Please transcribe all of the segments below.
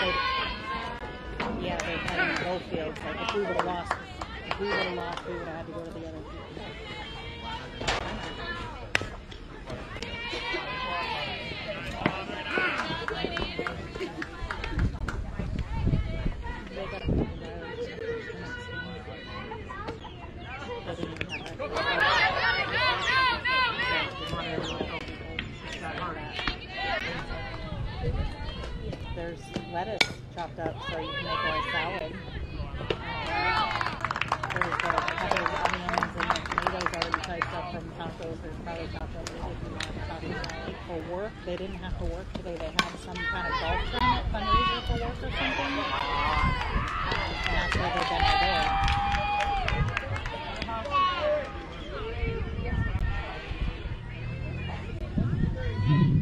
They just. Yeah, they're playing both fields. Like if we would have lost, if we would have lost, we would have had to go to the other field. Chopped up so you can make a salad. There's the peppers, onions, and the tomatoes already diced up from tacos. There's probably that taco salad. For work, they didn't have to work today. They had some kind of golf tournament fundraiser for work or something. And that's where they've been all day. Hey,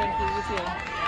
真提不起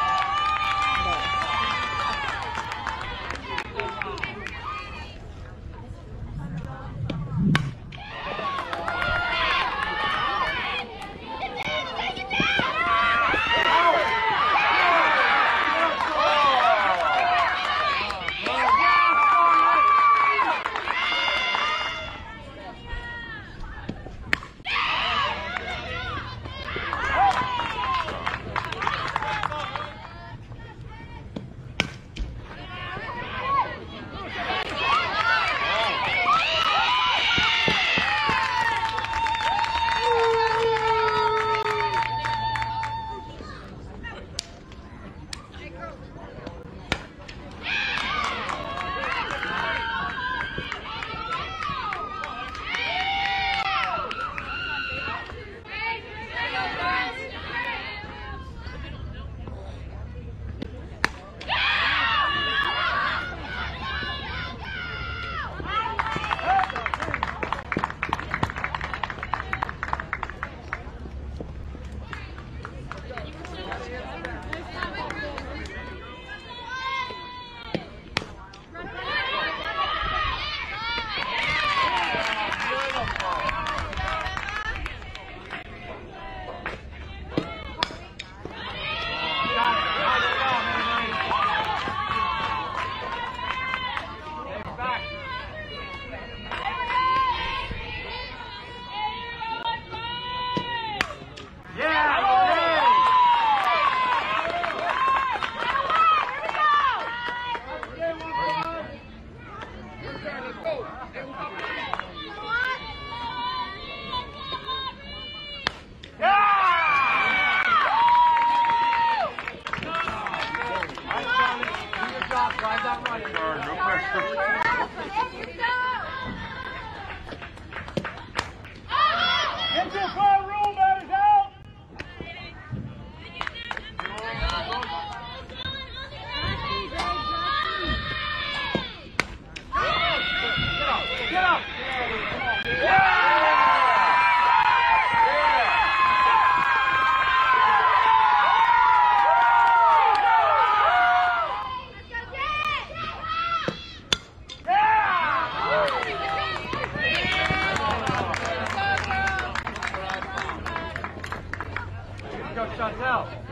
Chantel.